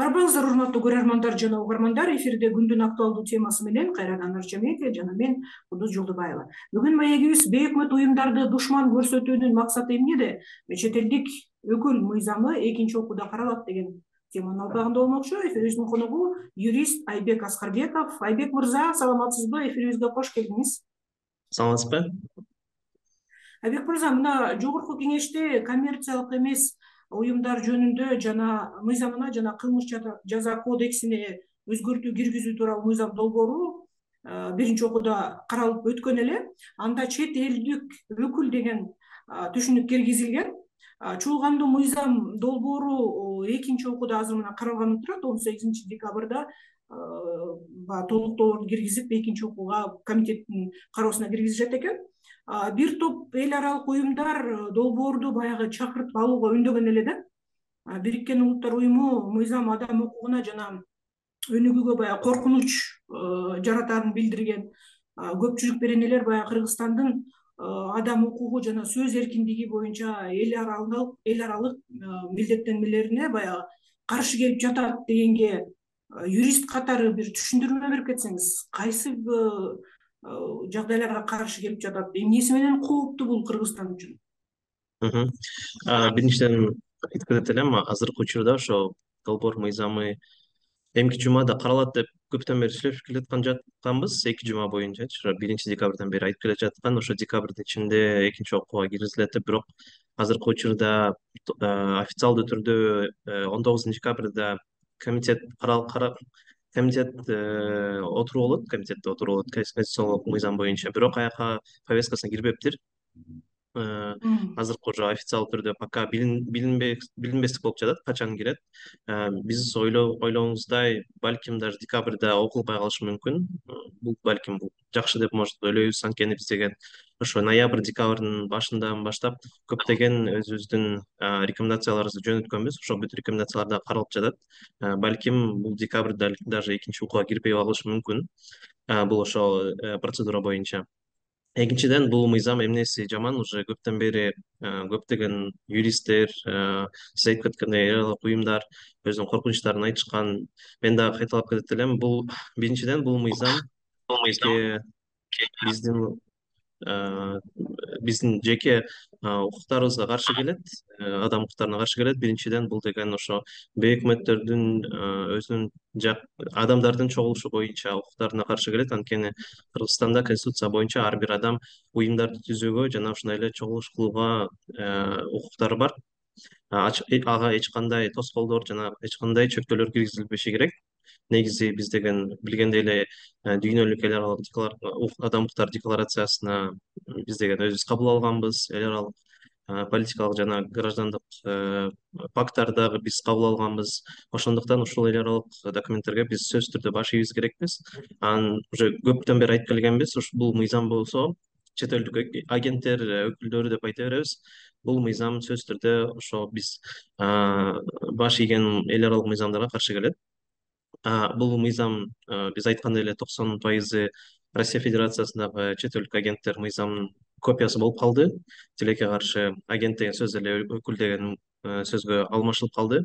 арыбаңыздар урматтуу көрөрмандар жана угармандар эфирде күндүн актуалдуу темасы менен кайрадан нурча медиа жана мен кудус жолдубаева. Бүгүн маегибиз бейөкмөт уюмдарды душман көрсөтүүнүн максаты эмнеде чет элдик өкүл мыйзамы экинчи окууда каралат деген теманын алкагында болмокчу. Эфирибиздин коногу юрист айбек аскарбеков. Айбек мырза саламатсызбы эфирибизге кош келдиңиз. Саламатсызбы айбек мырза мына жогорку кеңеште коммерциялык эмес уюмдар жөнүндө жана мыйзамына жана кылмыш жаза кодексине өзгөртүү киргизүү тууралуу мыйзам долбоору биринчи окууда каралып өткөн эле анда чет элдик өкүл деген түшүнүк киргизилген чуулгандуу мыйзам долбоору экинчи окууда азыр мына каралганы турат он сегизинчи декабрда баягы толуктоолорду киргизип экинчи окууга комитеттин кароосуна киргизишет экен бир топ эл аралык уюмдар э, долбоорду баягы чакыртып алууга үндөгөн эле да. Бириккен улуттар уюму мыйзам адам укугуна жана өнүгүүгө баягы коркунуч э, жаратаарын билдирген көпчүлүк беренелер баягы кыргызстандын э, адам укугу жана сөз эркиндиги боюнча эл аралык милдеттенмелерине баягы каршы келип жатат дегенге юрист катары бир түшүндүрмө берип кетсеңиз кайсы жагдайларга каршы келип жатат эмнеси менен кооптуу бул кыргызстан үчүн? Биринчиден айткым келет элем азыркы учурда ошо долбоор мыйзамы эмки жумада каралат деп көптөн бери сүйлөшүп келаткан жатканбыз. Эки жума боюнчачы ошо биринчи декабрдан бери айтып келе жаткан. Ошо декабрдын ичинде экинчи окууга киргизилет деп бирок азыркы учурда официалдуу түрдө э, он тогузунчу декабрда комитет комитет э, отуруу болот комитетте отуруу болот. Конституциялык мыйзам боюнча. Бирок аяка повесткасына кирбептир. Э, азыркы уже официалдуу түрдө пока билинбестик болуп жатат качан кирет. Э, биз ойлогонубуздай балким даже декабрда окулбай калышы мүмкүн. Бул балким бул. Жакшы деп может ойлойбуз анткени биз деген ошо ноябрь декабрдын башынан баштап көптөгөн өзүбүздүн рекомендацияларыбызды жөнөткөнбүз ошол бүт рекомендациялар дагы каралып жатат. Балким бул декабрда даже экинчи окууга кирбей калышы мүмкүн. Бул ошол э, процедура боюнча. Экинчиден бул мыйзам эмнеси жаман? Уже көптөн бери көптөгөн юристтер сиз айтып кеткендей эл уюмдар өзүнүн коркунучтарын айтышкан. Мен дагы кайталап кетет элем. Бул биринчиден бул мыйзам биздин биздин жеке укуктарыбызга каршы келет э, адам укуктарына каршы келет. Биринчиден бул деген ошо бейөкмөттөрдүн өзүнүн адамдардын чогулушу боюнча укуктарына каршы келет. Анткени кыргызстанда конституция боюнча ар бир адам уюмдарды түзүүгө жана ошондой эле чогулуш кылууга э, укуктары бар. Э, ага эч кандай тоскоолдор жана эч кандай чектөөлөр киргизилбеши керек негизи биз деген билгендей эле э, дүйнөлүк эл аралык адам укуктары декларациясына биз деген өзүбүз кабыл алганбыз. Эл аралык э, политикалык жана граждандык э, пакттарды дагы биз кабыл алганбыз. Ошондуктан ушул эл аралык документтерге биз сөзсүз түрдө баш ийбиз керекпиз. Анан уже көптөн бери айтып келгенбиз бул мыйзам болсо чет элдик агенттер өкүлдөрү деп айта беребиз. Бул мыйзам сөзсүз түрдө ошо биз баш ийген эл аралык мыйзамдарга каршы келет бул мыйзам биз айткандай эле токсон пайызы россия федерациясындагы чет элдик агенттер мыйзамынын копиясы болуп калды. Тилекке каршы агент деген сөз эле өкүл деген сөзгө алмашылып калды.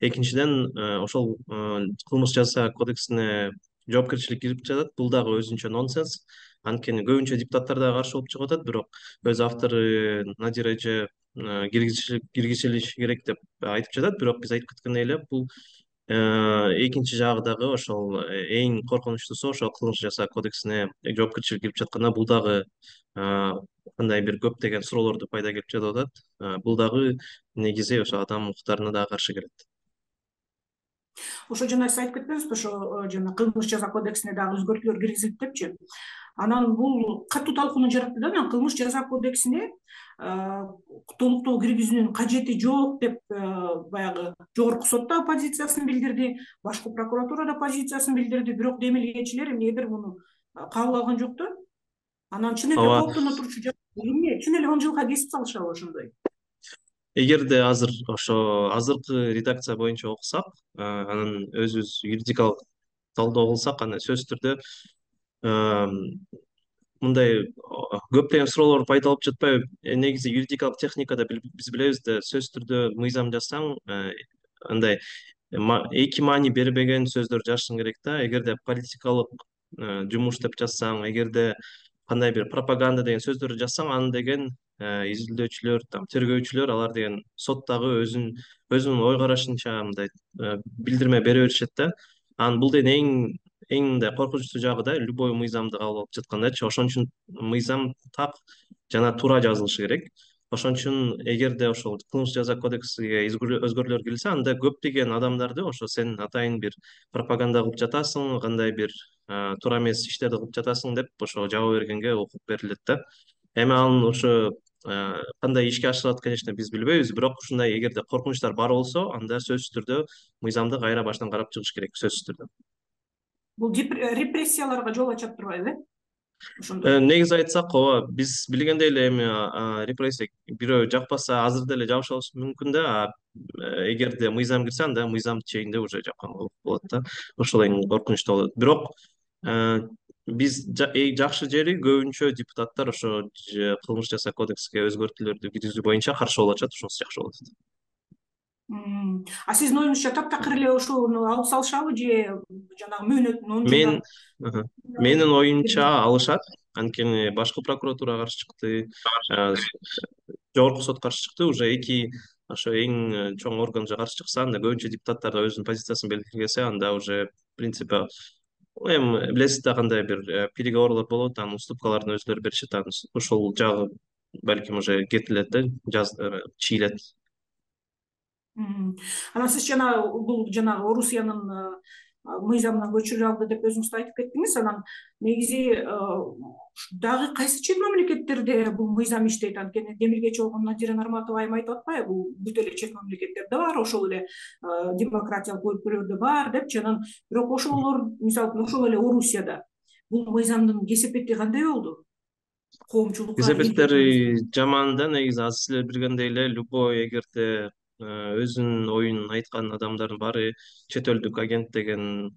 Экинчиден ошол кылмыш жаза кодексине жоопкерчилик кирип жатат. Бул дагы өзүнчө нонсенс. Анткени көбүнчө депутаттар дагы каршы болуп чыгып атат бирок өз автору надир эже киргизилиши керек деп айтып жатат. Бирок биз айтып кеткендей эле бул экинчи жагы дагы ошол э, эң коркунучтуусу ошол кылмыш жаза кодексине жоопкерчилик кирип жатканда бул дагы э, кандай бир көптөгөн суроолорду пайда келип жатып атат бул дагы негизи ошо адам укуктарына дагы каршы келет. Ошо жана сиз айтып кеттиңизби ошо жана кылмыш жаза кодексине дагы өзгөртүүлөр киргизилди депчи анан бул катуу талкууну жаратты да анан кылмыш жаза кодексине толуктоо киргизүүнүн кажети жок деп баягы жогорку сот да позициясын билдирди башкы прокуратура да позициясын билдирди. Бирок демилгечилер эмнегедир муну кабыл алган жок да анан чын эле кооптоно турчу эмне чын эле он жылга кесип салышабы ошондой. Эгерде азыр ошо азыркы редакция боюнча окусак анан өзүбүз юридикалык талдоо кылсак анда сөзсүз түрдө мындай көптөгөн суроолор пайда болуп жатпайбы э, негизи юридикалык техникада биз билебиз да сөзсүз түрдө мыйзам жазсаң э, андай эки маани бербеген сөздөр жазышың керек да. Эгерде политикалык жумуш деп жазсаң эгерде кандай бир пропаганда деген сөздөрдү жазсаң аны деген изилдөөчүлөр там тергөөчүлөр алар деген соттогу өзүн өзүнүн ой карашынча мындай билдирме бере беришет да. Анан бул деген эң эң мындай коркунучтуу жагы да любой мыйзамды кабыл алып жаткандачы ошон үчүн мыйзам так жана туура жазылышы керек. Ошон үчүн эгерде ошол кылмыш жаза кодексиге өзгөрүүлөр кирилсе анда көптөгөн адамдарды ошо сен атайын бир пропаганда кылып жатасың кандай бир туура эмес иштерди кылып жатасың деп ошо жаба бергенге укук берилет да. Эми анын ошо кандай ишке ашырылат конечно биз билбейбиз. Бирок ушундай эгерде коркунучтар бар болсо анда сөзсүз түрдө мыйзамды кайра баштан карап чыгыш керек сөзсүз түрдө бул репрессияларга жол ачат турбайбы э? Ошондо э, негизи айтсак ооба биз билгендей эле эми репрессия бирөө жакпаса азыр деле болушу мүмкүн да э, эгерде мыйзам кирсе анда мыйзам чегинде уже жапкан болот да. Ошол эң коркунучтуу болот. Бирок э, биз жакшы жери көбүнчө депутаттар ошо кылмыш жаза кодекске өзгөртүүлөрдү киргизүү боюнча каршы болуп атышат ушунусу жакшы атат а сиздин оюңузча таптакыр эле ошону алып салышабы же жанагы мөөнөтүн мен менин оюмча алышат. Анткени башкы прокуратура каршы чыкты. Жогорку сот каршы чыкты. Уже эки ошо эң чоң орган каршы чыкса анда көбүнчө депутаттар да өзүнүн позициясын белгилесе анда уже в принципе эми билесиз да кандай бир э, переговорлор болот анан уступкаларды өзүлөрү беришет анан ушул жагы балким уже кетилет да э, чийилет анан сиз жана бул жанагы орусиянын э, мыйзамына көчүрүлө алды деп өзүңүз да айтып кеттиңиз анан негизи э, дагы кайсы чет мамлекеттерде бул мыйзам иштейт анткени демирге чогуу назира нарматова айым айтып атпайбы бул бүт эле чет мамлекеттерде бар ошол эле э, демократиялык өлкөлөрдө бар депчи анан бирок ошолор мисалы ошол эле орусияда бул мыйзамдын кесепети кандай болду? Коомчулукка кесепеттери жаман да негизи азыр силер билгендей эле любой эгерде өзүнүн оюн айткан адамдардын баары чет элдик агент деген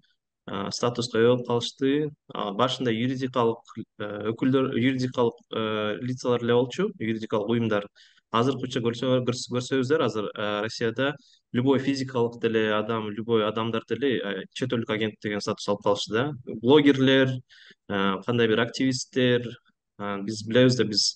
статуска ээ болуп калышты. Башында юридикалык э, өкүлдөр юридикалык э, лицалар эле болчу юридикалык уюмдар. Азыркыча көрсөңүздөр азыр россияда любой физикалык деле адам любой адамдар деле чет элдик агент деген статус алып калышты да. Блогерлер кандай бир активисттер биз билебиз да биз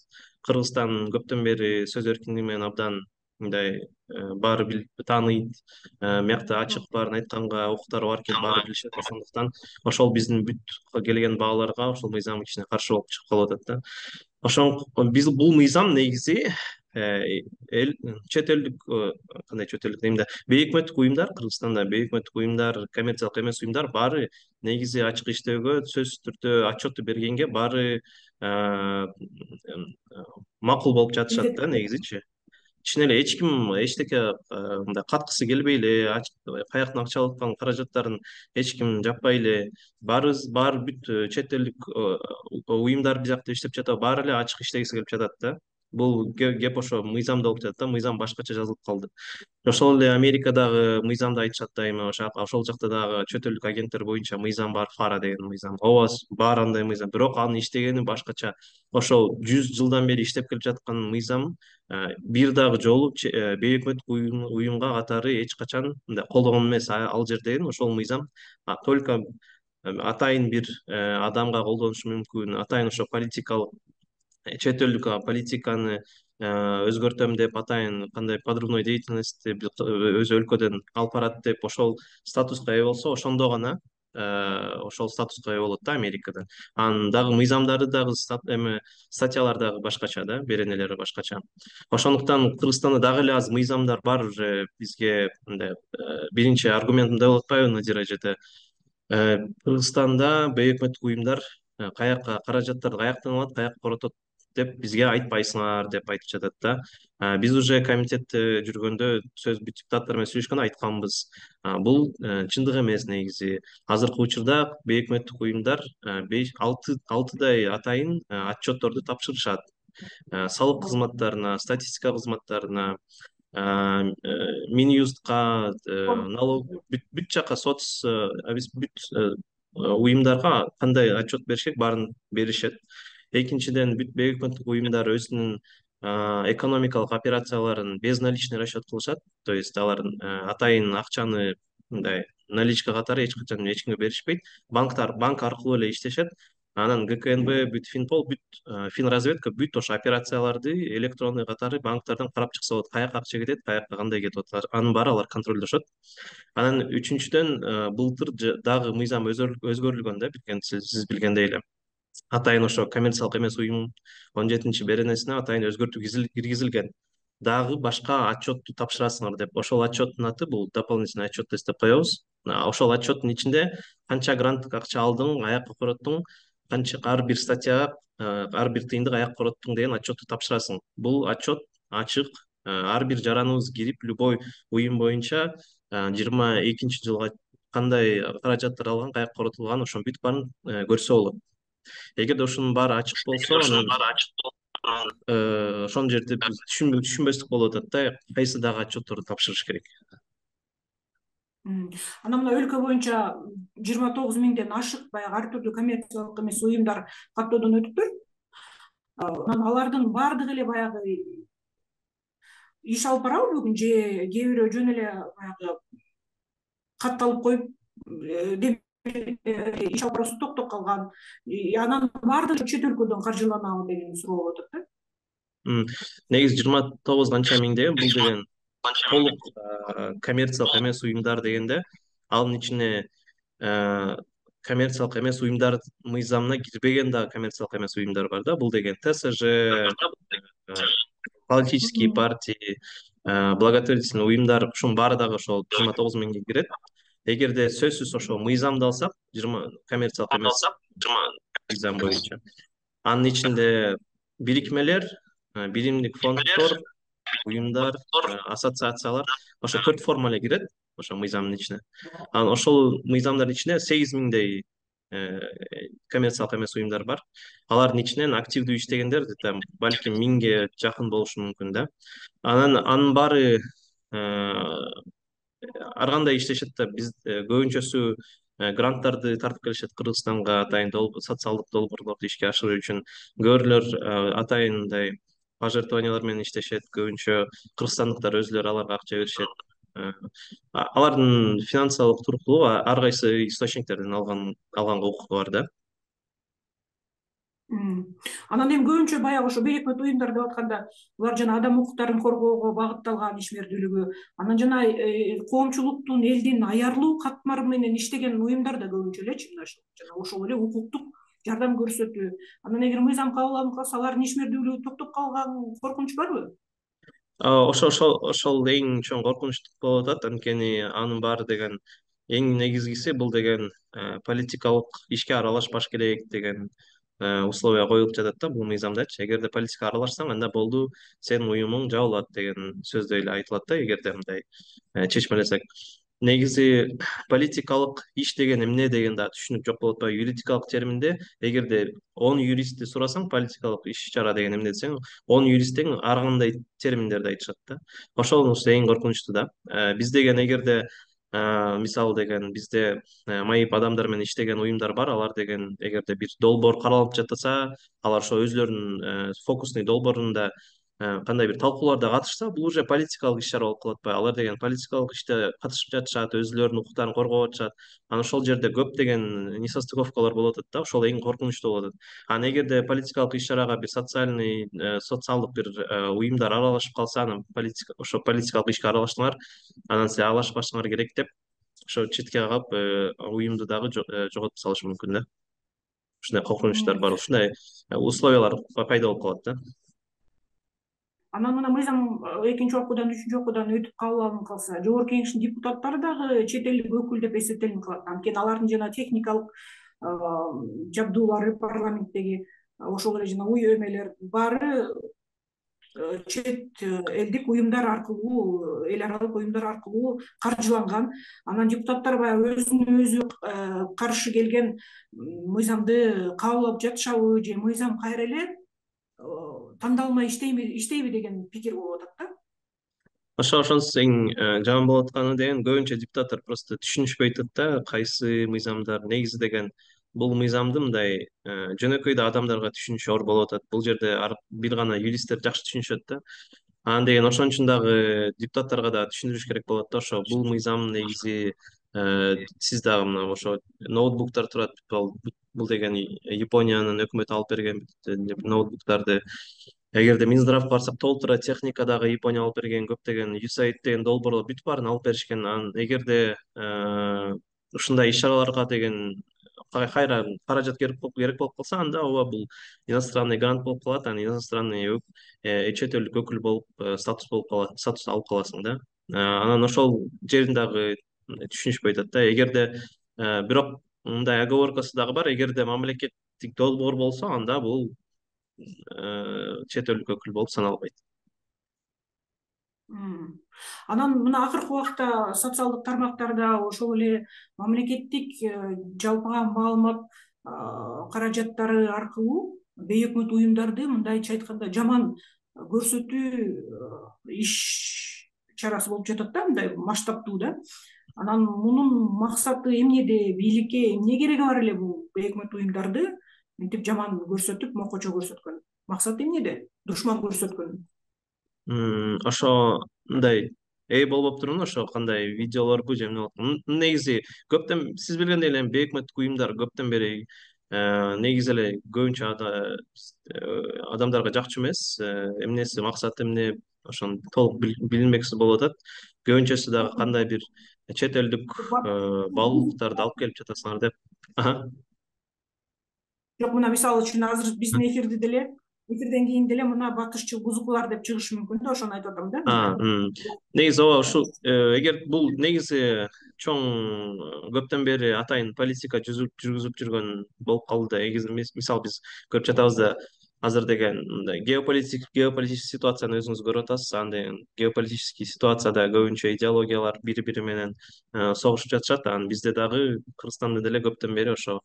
кыргызстан көптөн бери сөз эркиндиги менен абдан мындай э, баары билип тааныйт. Биякта э, ачык баарын айтканга укуктары бар экенин баары билишет ошондуктан. Ошол биздин бүт келген бааларга ошол мыйзам кичине каршы болуп чыгып калып атат да. Ошон биз бул мыйзам негизи э, чет элдик кандай чет элдик дейм да бейөкмөттүк уюмдар кыргызстанда бейөкмөттүк уюмдар коммерциялык эмес уюмдар баары негизи ачык иштөөгө сөзсүз түрдө отчетту бергенге баары макул болуп жатышат да негизичи эч ким эчтеке э, мындай каткысы келбей эле каяктан акча алып аткан каражаттарын эч ким жаппай эле баарыбыз баары бүт э, чет элдик э, уюмдар биздакта иштеп жатабы баары эле ачык иштегиси келип жатат да. Бул кеп ошо мыйзамда болуп жатат да мыйзам башкача жазылып калды. Ошол эле америкадагы мыйзамды айтышат дайыма ошол жакта дагы чет элдик агенттер боюнча мыйзам бар фара деген мыйзам ооба бар андай мыйзам. Бирок анын иштегени башкача ошол жүз жылдан бери иштеп келе жаткан мыйзам э, бир дагы жолу э, бейөкмөттүк уюмга катары эч качан мындай колдонгон эмес ал жердеги ошол мыйзам только атайын бир э, адамга колдонушу мүмкүн атайын ошо политикалык чет элдик политиканы өзгөртөм деп атайын кандай подрывной деятельностьти өзү өлкөдөн алып барат деп ошол статуска ээ болсо ошондо гана ошол статуска ээ болот да америкада анын дагы мыйзамдары дагы эме статьялары дагы башкача да беренелери башкача. Ошондуктан кыргызстанда дагы эле азыр мыйзамдар бар уже бизге мындай биринчи аргумент мындай болуп атпайбы назира эжете кыргызстанда бейөкмөттүк уюмдар каякка каражаттарды каяктан алат каяка коротот деп бизге айтпайсыңар деп айтып жатат да. Биз уже комитетте жүргөндө сөз депутаттар менен сүйлөшкөндө айтканбыз. Бул э, чындык эмес негизи. Азыркы учурда бейөкмөттүк уюмдар э, алтыдай атайын э, отчетторду тапшырышат. Салык кызматтарына статистика кызматтарына мин юстка налог бүт жака соц бүт уюмдарга кандай отчет бериш керек баарын беришет экинчиден бүт бейөкмөттүк уюмдар өзүнүн экономикалык операцияларын безналичный расчет кылышат. То есть алар атайын акчаны мындай наличка катары эч качан эч кимге беришпейт. Банктар банк аркылуу эле иштешет. Анан гкнб бүт финпол бүт фин разведка бүт ошо операцияларды электронный катары банктардан карап чыкса болот. Каяка акча кетет каяка кандай кетип атат анын баары алар контролдошот. Анан үчүнчүдөн былтыр дагы мыйзам өзгөрүлгөн да сиз билгендей эле атайын ошо коммерциялык эмес уюм он жетинчи беренесине атайын өзгөртүү киргизилген. Дагы башка отчетту тапшырасыңар деп ошол отчеттун аты бул дополнительный отчет деп коебуз. Ошол отчеттун ичинде канча грант акча алдың аяка короттуң канча ар бир статьяга ар бир тыйындык аяка короттуң деген отчетту тапшырасың. Бул отчет ачык ар бир жараныбыз кирип любой уюм боюнча жыйырма экинчи жылга кандай каражаттар алган каяка коротулган ошонун бүт баарын көрсө болот эгерде ошонун баары ачык болсо анан ошол жерде биз түшүнбөстүк болуп атат да кайсы дагы отчетторду тапшырыш керек анан мына өлкө боюнча жыйырма тогуз миңден ашык баягы ар түрдүү коммерциялык эмес уюмдар каттоодон өтүптүр анан алардын баардыгы эле баягы иш алып барабы бүгүн же кээ бирөө жөн эле баягы катталып коюп иш баруусу токтоп калган. Анан баардыгы чет өлкөдөн каржыланабы деген суроо болуп атат да негизи жыйырма тогуз канча миң деген бул деген толук коммерциялык эмес уюмдар дегенде анын ичине коммерциялык эмес уюмдар мыйзамына кирбеген дагы коммерциялык эмес уюмдар бар да. Бул деген тсж политические партии благотворительный уюмдар ушунун баары дагы ошол жыйырма тогуз миңге кирет. Эгерде сөзсүз ошо мыйзамды алсак жыйырма коммерциялык эмес жыйырма мыйзам. боюнча. Анын ичинде бирикмелер биримдик фонддор уюмдар ассоциациялар ошо төрт форма эле кирет ошо мыйзамдын ичине. Анан ошол мыйзамдардын ичинде сегиз миңдей э, коммерциялык эмес уюмдар бар. Алардын ичинен активдүү иштегендер где то балким миңге жакын болушу мүмкүн да. Анан анын баары э, ар кандай иштешет да биз э, көбүнчөсү э, гранттарды тартып келишет кыргызстанга атайын социалдык долбоорлорду ишке ашыруу үчүн. Кээ бирлөр э, атайын мындай пожертвованиялар менен иштешет көбүнчө кыргызстандыктар өзүлөрү аларга акча беришет. Алардын финансылык туруктуулугу ар кайсы источниктерден алган алганга укугу бар да? Анан эми көбүнчө баягы ошо бейөкмөт уюмдар деп атканда булар жана адам укуктарын коргоого багытталган ишмердүүлүгү анан жана э, коомчулуктун элдин аярлуу катмары менен иштеген уюмдар да көбүнчө элечи мына жана ошол эле укуктук жардам көрсөтүү. Анан эгер мыйзам кабыл алынып калса алардын ишмердүүлүгү токтоп калган коркунуч барбы? Ошо ошол эң чоң коркунуч болуп атат анткени анын баары деген эң негизгиси бул деген э, политикалык ишке аралашпаш керек деген Э, условия коюлуп жатат да бул мыйзамдачы эгерде политикага аралашсаң анда болду сенин уюмуң жабылат деген сөздөй эле айтылат да эгерде мындай э, чечмелесек негизи политикалык иш деген эмне деген дагы түшүнүк жок болуп атпайбы юридикалык терминде эгерде он юристти сурасаң политикалык иш чара деген эмне десең он юрист тең ар кандай терминдерди айтышат да. Ошонусу эң коркунучтуу да. Э, биз деген эгерде мисалы деген бизде майып адамдар менен иштеген уюмдар бар. Алар деген эгерде бир долбоор каралып жатса алар ошо өзүлөрүнүн фокусный долбоорунда кандай бир талкууларда катышса бул уже политикалык иш чара болуп калат атпайбы алар деген политикалык иште катышып жатышат өзүлөрүнүн укуктарын коргоп атышат анан ошол жерде көптөгөн несостыковкалар болуп атат да ошол эң коркунучтуу болуп атат анан эгерде политикалык иш чарага бир социальный социалдык бир уюмдар аралашып калса анан политика ошо политикалык ишке аралаштыңар анан силер аралашпашыңар керек деп ошо четке кагып уюмду дагы жоготуп салышы мүмкүн да. Ушундай коркунучтар бар ушундай условиялар пайда болуп калат да. Анан мына мыйзам э, экинчи окуудан үчүнчү окуудан өтүп кабыл алынып калса жогорку кеңештин депутаттары дагы чет элдик өкүл деп эсептелинип калат анткени алардын жана техникалык э, жабдуулары парламенттеги ошол эле жана эмелер баары э, чет элдик уюмдар аркылуу эл аралык уюмдар аркылуу каржыланган. Анан депутаттар баягы өзүнө өзү каршы келген мыйзамды кабыл алып жатышабы же мыйзам кайра эле тандалмай иштейби иштейби деген пикир болуп атат да? Ошо ошонусу эң э, жаман болуп атканы деген көбүнчө депутаттар просто түшүнүшпөй атат да кайсы мыйзамдар негизи деген бул мыйзамды мындай жөнөкөй да адамдарга түшүнүшү оор болуп атат бул жерде бир гана юристтер жакшы түшүнүшөт да. Анан деген ошон үчүн дагы депутаттарга да түшүндүрүш керек болот да ошо бул мыйзам негизи сиз дагы мына ошо ноутбуктар турат бул деген япониянын өкмөтү алып берген ноутбуктарды эгерде минздравга барсак толтура техника дагы япония алып берген көптөгөн юсаид деген долбоорлор бүтүп баарын алып беришкен анан эгерде ушундай иш чараларга деген кайра каражат керек болуп калса анда ооба бул иностранный грант болуп калат анан иностранный э, чет элдик өкүл болуп э, статус болуп калат статус алып каласың да. Анан ошол жерин дагы түшүнүшпөй атат да. Эгерде э, бирок мындай оговоркасы дагы бар. Эгерде мамлекеттик долбоор болсо анда бул чет элдик өкүл болуп саналбайт. Анан мына акыркы убакта социалдык тармактарда ошол эле мамлекеттик э, жалпыга маалымат каражаттары аркылуу бейөкмөт уюмдарды мындайча айтканда жаман көрсөтүү э, иш чарасы болуп жатат да мындай масштабтуу да анан мунун максаты эмнеде бийликке эмне кереги бар эле бул бейөкмөт уюмдарды мынтип жаман көрсөтүп мокочо көрсөткөн. Максаты эмнеде душман көрсөткөн. Ошо мындай эй болуп туруп ошо кандай видеолорбу же эмне негизи көптөн сиз билгендей эле бейөкмөттүк уюмдар көптөн бери э, негизи эле көбүнчө э, адамдарга жакчу эмес. Э, эмнеси максаты эмне ошону толук билинбекчи болуп атат. Көбүнчөсү дагы кандай бир чет элдик баалуулуктарды алып келип жатасыңар деп. Жок мына мисалы үчүн азыр биздин эфирди деле эфирден кийин деле мына батышчыл бузукулар деп чыгышы мүмкүн да ошону айтып атам да. Негизи ооба ушул э, эгер бул негизи чоң көптөн бери атайын политика жүргүзүлүп жүргөн болуп калды да негизи мисалы биз көрүп жатабыз да азыр деген мындай геополитический ситуацияны өзүңүз көрүп атасыз. Анан деген геополитический ситуацияда көбүнчө идеологиялар бири бири менен э, согушуп жатышат. Анан бизде дагы кыргызстанда деле көптөн бери ошо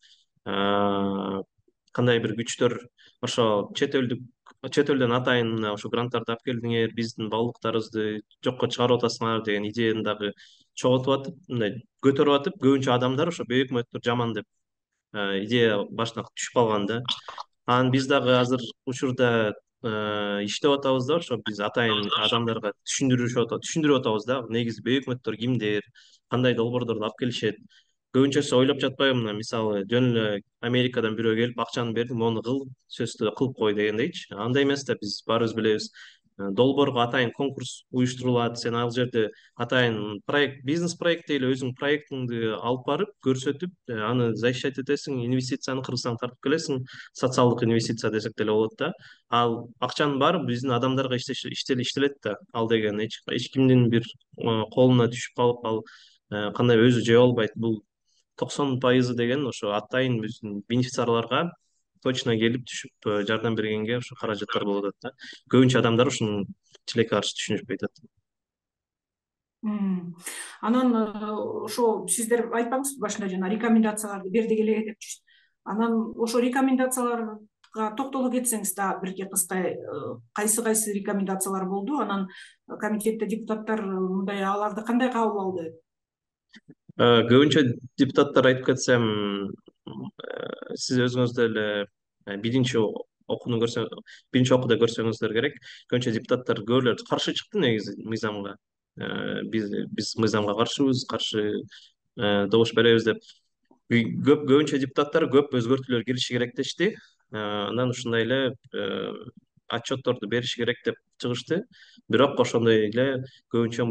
кандай бир күчтөр ошо чет элдик чет элден атайын мына ушул гранттарды алып келдиңер биздин баалуулуктарыбызды жокко чыгарып атасыңар деген идеяны дагы чогултуп атып мындай көтөрүп атып көбүнчө адамдар ошо бейөкмөттөр жаман деп идея башына түшүп калган да анан биз дагы азыр учурда иштеп атабыз да ошо биз атайын адамдарга түшүндүрүп атабыз да. Негизи бейөкмөттөр кимдер кандай долбоорлорду алып келишет көбүнчөсү ойлоп жатпайбы мына мисалы жөн эле америкадан бирөө келип акчаны бердим моуну кыл сөзсүз түрдө кылып кой дегендейчи андай эмес да биз баарыбыз билебиз долбоорго атайын конкурс уюштурулат сен ал жерде атайын проект бизнес проект дейли өзүңдүн проектиңди алып барып көрсөтүп э, аны защищать этесиң инвестицияны кыргызстанга тартып келесиң социалдык инвестиция десек деле болот да. Ал акчанын баары биздин адамдарга иштелет да. Ал деген эч кимдин бир э, колуна түшүп калып ал кандай өзү жей албайт бул токсон пайызы деген ошо атайын биздин бенефициарларга точно келип түшүп э, жардам бергенге ошо каражаттар болуп атат да. Көбүнчө адамдар ушуну тилекке каршы түшүнүшпөй атат анан э, ошо сиздер айтпаңызбы башында жана рекомендацияларды бердик эле депчи анан ошо рекомендацияларга токтоло кетсеңиз дагы бирке кыска э, кайсы кайсы рекомендациялар болду? Анан комитетте депутаттар мындай аларды кандай кабыл алды? Көбүнчө депутаттар айтып кетсем сиз өзүңүз деле э, биринчи окууну көрсөң биринчи окууда көрсөңүздөр керек. Көбүнчө депутаттар көбүлөр каршы чыкты негизи мыйзамга. Биз биз мыйзамга каршыбыз каршы добуш беребиз деп. Көп көбүнчө депутаттар көп өзгөртүүлөр кириши керек дешти. Анан ушундай эле отчетторду бериши керек деп чыгышты. Бирок ошондой эле көбүнчө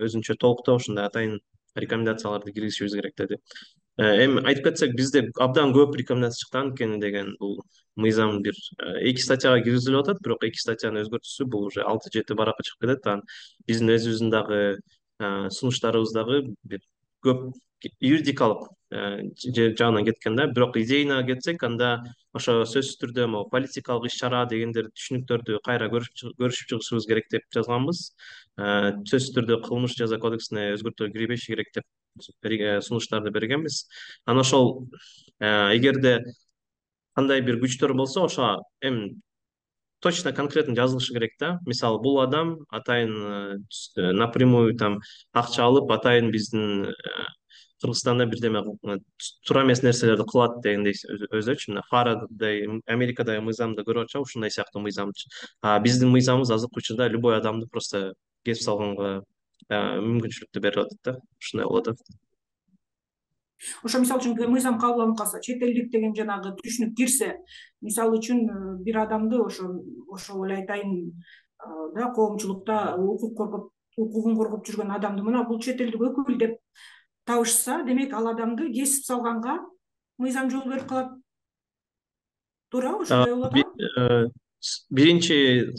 өзүнчө толуктоо ушундай атайын рекомендацияларды киргизишибиз керек деди. э, эми айтып кетсек бизде абдан көп рекомендация чыкты анткени деген бул мыйзам бир. Э, эки статьяга киргизилип атат бирок эки статьянын өзгөртүүсү бул уже алты жети баракка чыгып кетет. Анан биздин өзүбүздүн дагы э, сунуштарыбыз дагы бир көп юридикалык жагынан кеткен да. Бирок идейно кетсек анда ошо сөзсүз түрдө могу политикалык иш чара дегендер түшүнүктөрдү кайра көрүшүп чыгышыбыз керек деп жазганбыз. Сөзсүз түрдө кылмыш жаза кодексине өзгөртүүлөр кирбеши керек деп сунуштарды бергенбиз. Анан ошол эгерде кандай бир күчтөр болсо ошо эми точно конкретно жазылышы керек да. Мисалы бул адам атайын напрямую там акча алып атайын биздин кыргызстанда бирдеме туура эмес нерселерди кылат дегендей өзүчү мына фарадей америкадагы мыйзамды көрүп атышабы ушундай сыяктуу мыйзамчы а биздин мыйзамыбыз азыркы учурда любой адамды просто кесип салганга мүмкүнчүлүктү берип атат да ушундай болуп атат ошо мисалы үчүн мыйзам кабыл алынып калса чет элдик деген жанагы түшүнүк кирсе мисалы үчүн э, бир адамды ошо ошол эле айтайын э, да коомчулукта укук коргоп укугун коргоп жүргөн адамды мына бул чет элдик өкүл деп табышса демек ал адамды кесип салганга мыйзам жол берип калат. Туурабы ошондой болот э, биринчи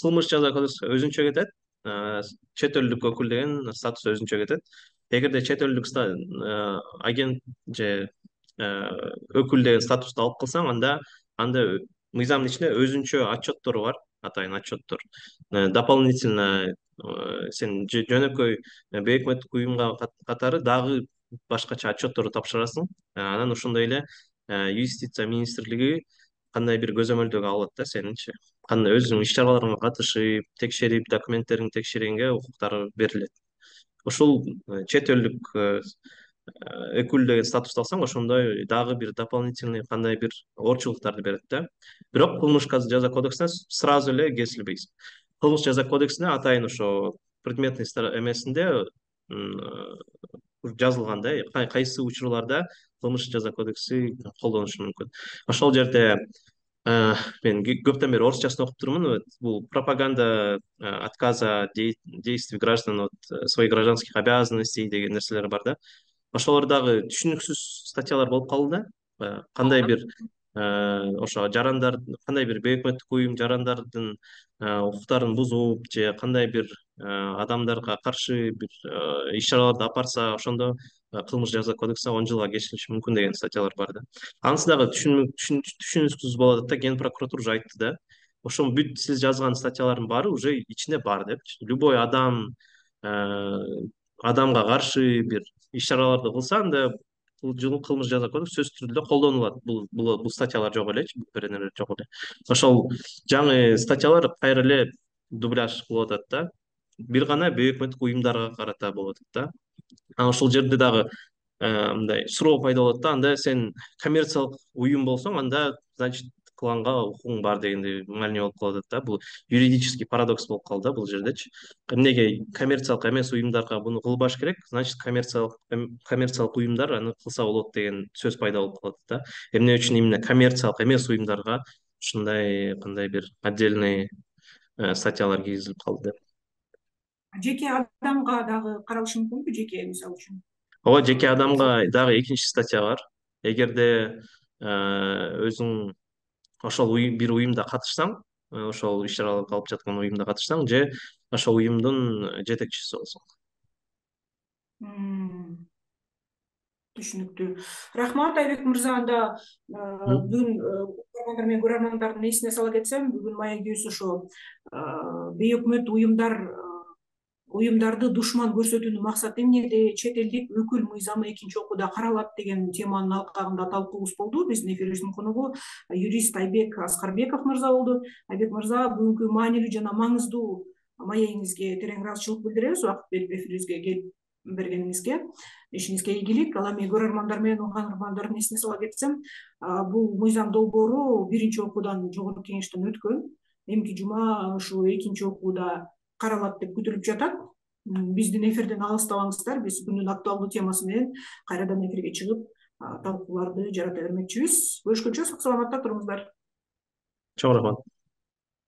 кылмыш жаза кодекси өзүнчө кетет. Чет элдик өкүл деген статус өзүнчө кетет. Эгерде чет элдик э, агент же э, өкүл деген статусту алып калсаң анда анда мыйзамдын ичинде өзүнчө отчеттору бар атайын отчеттор. Э, дополнительно сен жөнөкөй бейөкмөттүк уюмга катары дагы башкача отчетторду тапшырасың. Анан ошондой эле юстиция министрлиги кандай бир көзөмөлдөгө алат да сеничи кандай өзүңүн иш чараларыңа катышып текшерип документтериңди текшергенге укуктары берилет. Ушул э, чет элдик өкүл деген статусту алсаң ошондой дагы бир дополнительный кандай бир оорчулуктарды берет да. Бирок кылмыш жаза кодексине сразу эле кесилбейсиң. Кылмыш жаза кодексине атайын ошо предметный эмесинде жазылган да кайсы учурларда кылмыш жаза кодекси колдонушу мүмкүн. Ошол жерде Э, мен көптөн бери орусчасын окуп турмун бул пропаганда э, отказа действий граждан от э, своих гражданских обязанностей деген нерселер бар да. Ошолор дагы түшүнүксүз статьялар болуп калды да. Кандай бир ошо жарандар кандай бир бейөкмөттүк уюм жарандардын укуктарын бузуп же кандай бир адамдарга каршы бир иш чараларды алып барса ошондо кылмыш жаза кодексине он жылга кесилиши мүмкүн деген статьялар бар да анысы дагы түшүнүксүз болуп атат да ген прокуратура уже айтты да ошо бүт сиз жазган статьялардын баары уже ичинде бар депчи любой адам адамга каршы бир иш чараларды кылса анда бул кылмыш жаза кодекси сөзсүз түрдө колдонулат бул бул статьялар жок элечи бул нелер жок эле ошол жаңы статьялар кайра эле дубляж кылып атат да бир гана бейөкмөттүк уюмдарга карата болуп атат да ошол жерде дагы э, мындай суроо пайда болот да анда сен коммерциялык уюм болсоң анда значит кылганга укугуң бар дегендей маани болуп калып да. Бул юридический парадокс болуп калды да бул жердечи эмнеге коммерциялык эмес уюмдарга муну кылбаш керек. Значит коммерциялык коммерциялык уюмдар аны кылса болот деген сөз пайда болуп калат да. Эмне үчүн именно коммерциялык эмес уюмдарга ушундай кандай бир отдельный э, статьялар киргизилип калды деп жеке адамга дагы каралышы мүмкүнбү жеке мисалы үчүн? Ооба жеке адамга дагы экинчи статья бар. Эгерде э, өзүң ошол бир уюмда катышсаң э, ошол иш чараларды алып жаткан уюмда катышсаң же ошол уюмдун жетекчиси болсоң. Түшүнүктүү. Рахмат айбек мырза анда э, бүгүн угармандар менен көрөрмандардын эсине сала кетсем бүгүн маегибиз ошо бейөкмөт уюмдар уюмдарды душман көрсөтүүнүн максаты эмнеде чет элдик өкүл мыйзамы экинчи окууда каралат деген теманын алкагында талкуубуз болду. Биздин эфирибиздин коногу юрист айбек аскарбеков мырза болду. Айбек мырза бүгүнкү маанилүү жана маңыздуу маегиңизге терең ыраазычылык билдиребиз. Убакыт берип эфирибизге келип бергениңизге ишиңизге ийгилик. Ал эми көрөрмандар менен угармандардын эсине сала кетсем бул мыйзам долбоору биринчи окуудан жогорку кеңештен өткөн. Эмки жума ушул экинчи окууда каралат деп күтүлүп жатат биздин эфирден алыстабаңыздар. Биз күндүн актуалдуу темасы менен кайрадан эфирге чыгып талкууларды жарата бермекчибиз. Көрүшкөнчө сак саламатта туруңуздар. Чоң рахмат